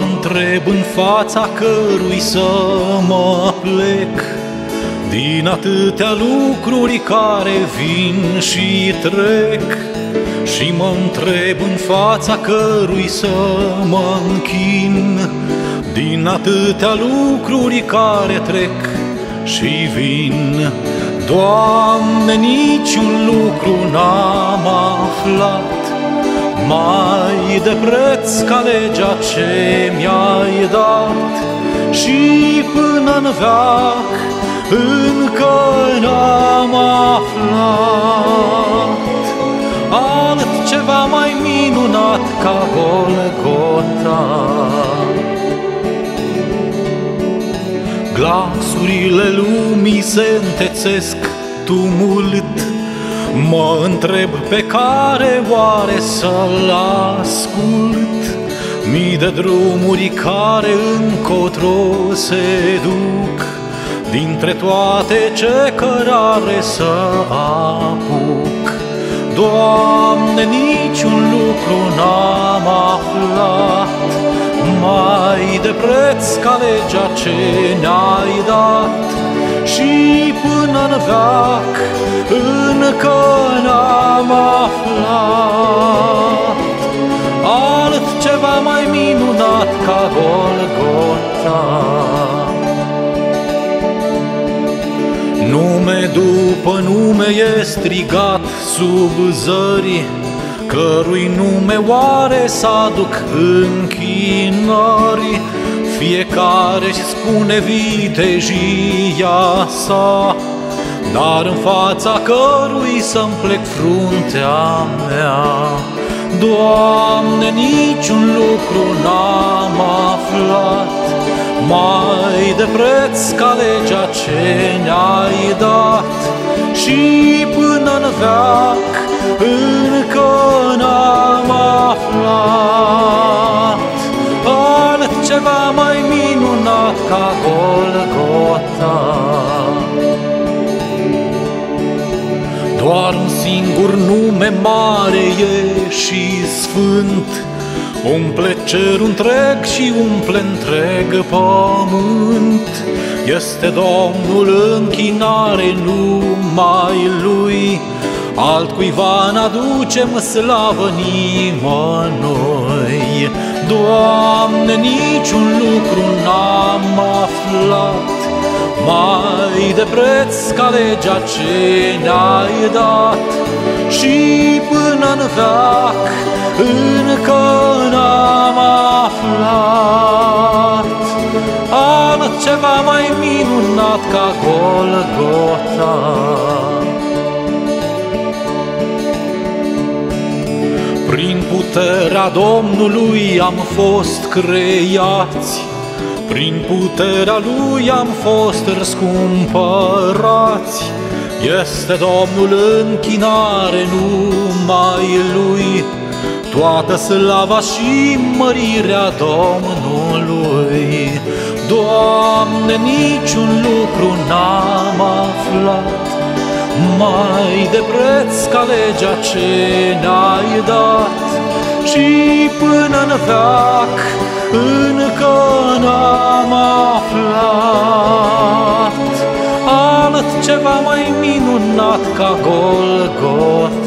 întreb în fața cărui să mă plec. Din atâtea lucruri care vin și trec Și mă întreb în fața cărui să mă închin. Din atâtea lucruri care trec și vin Doamne, niciun lucru n-am aflat mai de preț ca legea ce mi-ai dat Și până în veac încă n-am aflat. Altceva mai minunat ca Golgota. Glasurile lumii se întețesc tumult Mă întreb pe care oare să-l ascult. Mii de drumuri care încotro se duc. Dintre toate ce cărare să apuc? Doamne, niciun lucru n-am aflat. Mai de preț ca legea ce ne-ai dat și până în veac încă n-am aflat. Altceva mai minunat ca Golgota. Nume după nume e strigat sub zări, Cărui nume oare s-aduc închinări, fiecare își spune vitejia sa, Dar în fața cărui să-mi plec fruntea mea. Doamne, niciun lucru n-am aflat, Mai de preț ca legea ce ne-ai dat, Și până în veac încă n-am aflat altceva mai minunat ca Golgota. Doar un singur nume mare e și sfânt, Umple cerul întreg și umple întreg pământ. Este Domnul închinare numai Lui, Altcuiva n-aducem slavă nimănui. Doamne, niciun lucru n-am aflat, Mai de preț ca legea ce ne-ai dat, Și până în veac încă n-am aflat Altceva mai minunat ca Golgota. Prin puterea Domnului am fost creați, Prin puterea Lui am fost răscumpărați. Este Domnul închinare numai Lui, Toată slava și mărirea Domnului. Doamne, niciun lucru n-am aflat, mai de preț ca legea ce ne-ai dat și până în veac încă n-am mai minunat ca Golgota.